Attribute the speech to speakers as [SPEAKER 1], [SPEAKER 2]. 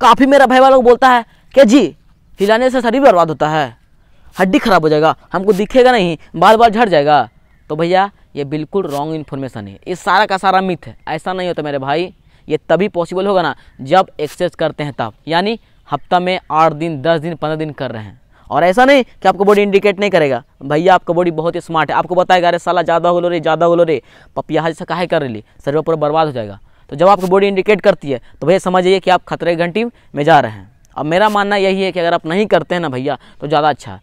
[SPEAKER 1] काफ़ी मेरा भाई वाला को बोलता है कि जी, हिलाने से शरीर बर्बाद होता है। हड्डी खराब हो जाएगा, हमको दिखेगा नहीं बार बार झड़ जाएगा। तो भैया, ये बिल्कुल रॉन्ग इन्फॉर्मेशन है। ये सारा का सारा मिथ है। ऐसा नहीं होता मेरे भाई। ये तभी पॉसिबल होगा ना जब एक्सरसाइज करते हैं तब। यानी हफ़्ता में आठ दिन, दस दिन, पंद्रह दिन कर रहे हैं। और ऐसा नहीं कि आपको बॉडी इंडिकेट नहीं करेगा। भैया, आपका बॉडी बहुत ही स्मार्ट है। आपको बताएगा, अरे साला, ज़्यादा हो लो रे, ज़्यादा हो लो रे। पपिया जैसा काहे कर रही शरीर पूरा बर्बाद हो जाएगा। तो जब आपकी बॉडी इंडिकेट करती है तो भैया समझिए कि आप खतरे घंटी में जा रहे हैं। अब मेरा मानना यही है कि अगर आप नहीं करते हैं ना भैया तो ज़्यादा अच्छा है।